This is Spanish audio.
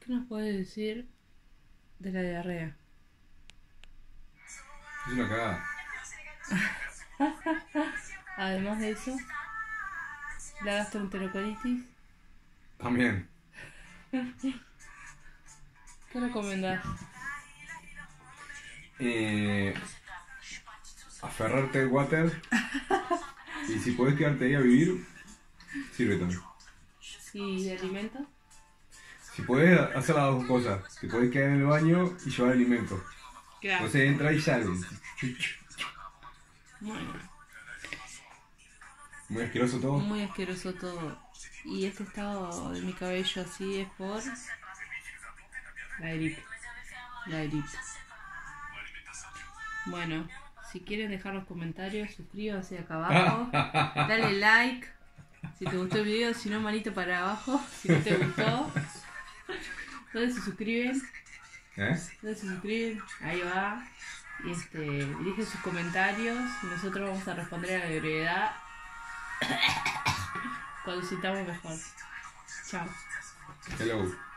¿Qué nos puedes decir de la diarrea? Es una cagada. Además de eso, la gastroenterocolitis. También. ¿Qué recomendás? Eh, aferrarte al water. Y si podés quedarte ahí a vivir, sirve también. ¿Y de alimento? Si podés hacer las dos cosas, te podés quedar en el baño y llevar alimento. Claro. Entonces entra y sale. Bueno, Muy asqueroso todo. muy asqueroso todo. Y este estado de mi cabello así es por la gripe. La gripe. Bueno, si quieren dejar los comentarios, suscríbanse acá abajo. Dale like. Si te gustó el video, si no, manito para abajo. Si no te gustó. ¿Dónde se suscriben? ¿Eh? ¿Dónde se suscriben? Ahí va. Y este, dejen sus comentarios. Y nosotros vamos a responder a la brevedad. Cuando sintamos mejor. Chao. Hello.